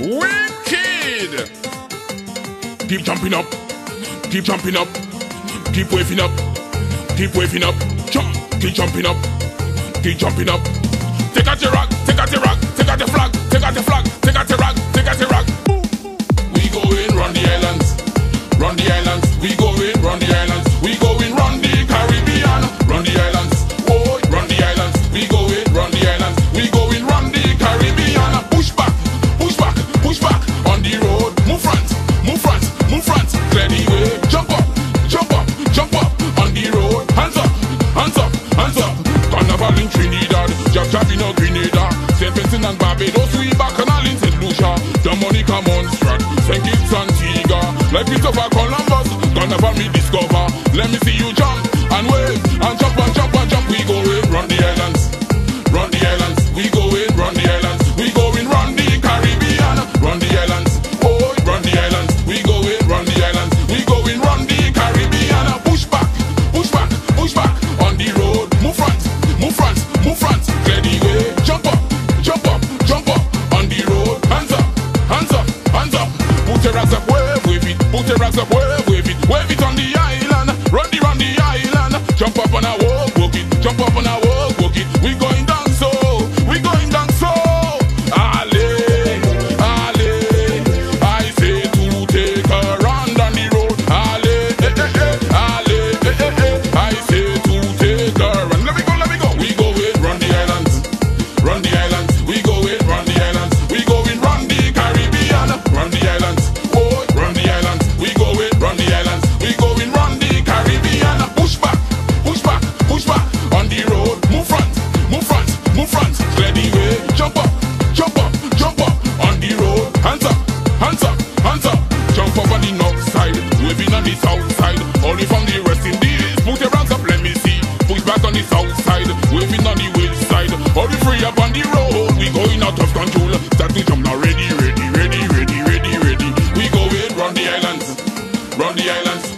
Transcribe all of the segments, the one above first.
Wicked! Keep jumping up, keep jumping up, keep waving up, keep waving up, jump, keep jumping up, keep jumping up. Take out your rock, take out your rock, take out the flag, take out the flag. Like Christopher Columbus, gonna help me discover. Let me see you jump and wave. waving outside, waving on the south side. Only from the rest in the indies, put your hands up, let me see. Push back on the south side, waving on the west side. Hurry free up on the road, we going out of control. That we jump now, ready, ready, ready, ready, ready, ready. We going round the islands, round the islands.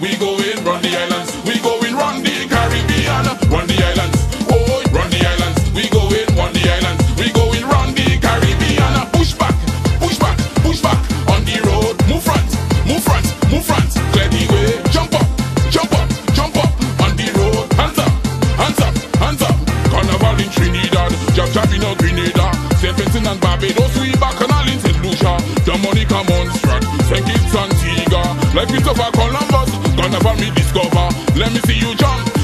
take it Antigua. Like Christopher Columbus, gonna help me discover. Let me see you jump.